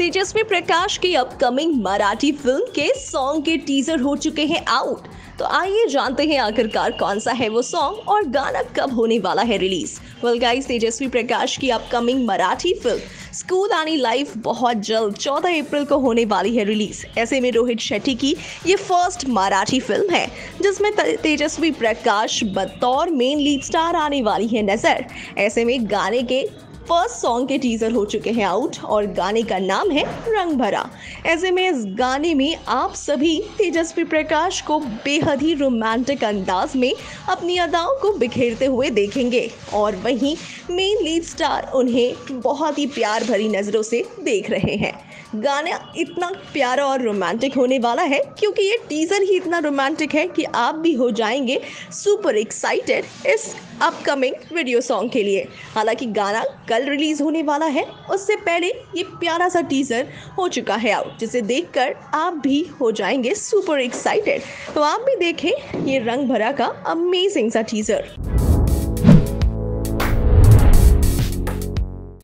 तेजस्वी प्रकाश की upcoming Marathi film के song के टीजर हो चुके हैं आउट तो आइए जानते हैं आखिरकार कौन सा है वो सॉन्ग और गाना कब होने वाला है release well guys Tejasswi Prakash की upcoming Marathi film school Ani life बहुत जल्द 14 अप्रैल को होने वाली है रिलीज़ ऐसे में रोहित शेट्टी की ये फ़र्स्ट मराठी फ़िल्म है, जिसमें तेजस्वी प्रकाश बतौर मेन लीड स्टार आने वाली है नज़र. ऐसे में गाने के फ़र्स्ट सॉन्ग के टीजर हो चुके हैं आउट और गाने का नाम है रंग भरा। ऐसे में इस गाने में आप सभी तेजस्वी प्रकाश को बेहद ही रोमांटिक अंदाज में अपनी अदाओं को बिखेरते हुए देखेंगे और वहीं मेन लीड स्टार उन्हें बहुत ही प्यार भरी नज़रों से देख रहे हैं। गाना इतना प्यारा और रोमांटिक होने वाला है क्योंकि ये टीज़र ही इतना रोमांटिक है कि आप भी हो जाएँगे सुपर एक्साइटेड इस अपकमिंग वीडियो सॉन्ग के लिए। हालाँकि गाना कल रिलीज़ होने वाला है। उससे पहले ये प्यारा सा टीज़र हो चुका है आउट जिसे देखकर आप भी हो जाएँगे सुपर एक्साइटेड तो आप भी देखें ये रंग भरा का अमेजिंग सा टीज़र